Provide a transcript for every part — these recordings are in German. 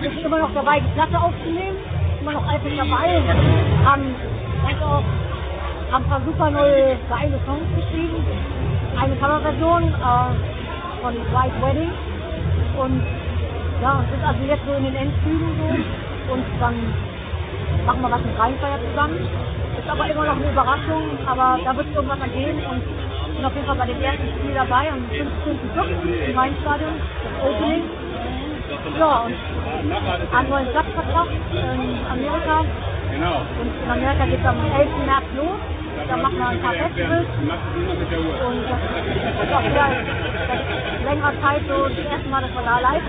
Ja, wir sind immer noch dabei, die Platte aufzunehmen. Immer noch eifrig dabei. Haben, auch, haben ein paar super neue, geile Songs geschrieben. Eine Coverversion äh, von White Wedding. Und ja, sind also jetzt so in den Endzügen so. Und dann machen wir was mit Rheinfeier zusammen. Ist aber immer noch eine Überraschung, aber da wird es irgendwas ergeben und ich bin auf jeden Fall bei dem ersten Spiel dabei am 15.05. im Weinstadion, das Opening. Ja, und einen neuen Platzvertrag in Amerika. Genau. Und in Amerika geht es am 11. März los. Da machen wir ein paar Festivals. Und das ist auch wieder seit längerer Zeit so das erste Mal, dass wir da live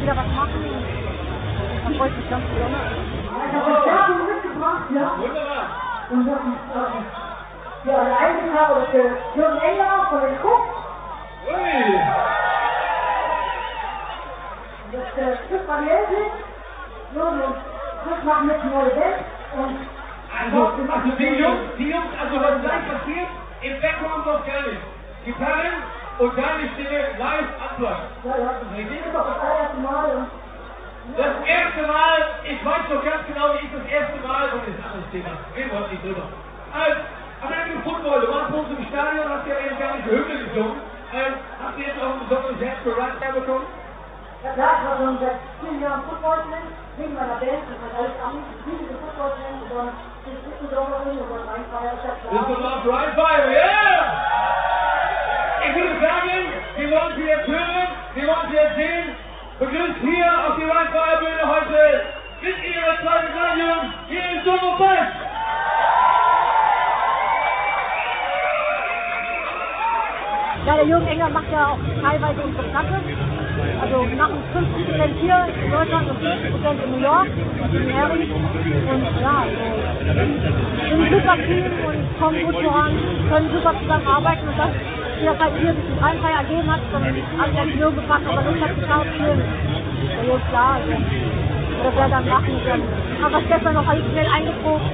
wieder was machen. Und da freue ich mich ganz besonders. Ich habe das Werbung mitgebracht, ja. Wunderbar. Und das ist äh, ja, der Eigenherr ist der Jürgen Enger von den Cook. Ui. Das ist der Chris Marielli. Jetzt eine neue Band. Und Also, also die Jungs, die Jungs, also was gleich passiert, im Background noch gar nicht. Gitarren und deine Stimme live Richtig? das ist doch das allererste Mal. Das erste Mal, ich weiß doch ganz genau, wie ich das erste Mal, und das ist ein anderes Thema, reden wir nicht drüber. Also, American Football, du warst uns im Stadion, hast ja eben gar nicht die Hymne gesungen. Ähm, habt ihr jetzt auch ein besonderes Herz für Rhein bekommen? Klar, ich war schon seit vielen Jahren Football-Fan. Wegen meiner Band, das war alles Amis. Ich liebe den Football-Fan. Und dann bin ich mitgekommen und dann Rheinfeier, ist ja Das ist klar. doch Rhein Fire, yeah! Ich würde sagen, wir wollen Sie jetzt hören, wir wollen Sie jetzt sehen. Begrüßt hier auf die Rhein Fire Bühne heute mit Ihrer zweiten Stadion hier in Sommerfest. Ja, der Jürgen Enger macht ja auch teilweise unsere Platte. Also wir machen 50% hier in Deutschland und 50% in New York in Mary. Und ja, also, ein super Team und kommen gut voran, können super zusammenarbeiten und das, wie das halt hier sich die Rheinfeier ergeben hat, dann habe ich eigentlich Jürgen gefragt, ob er Lust hat zu spielen. Ja, klar, also, oder wer dann machen, wir es gestern noch alles schnell eingeprobt.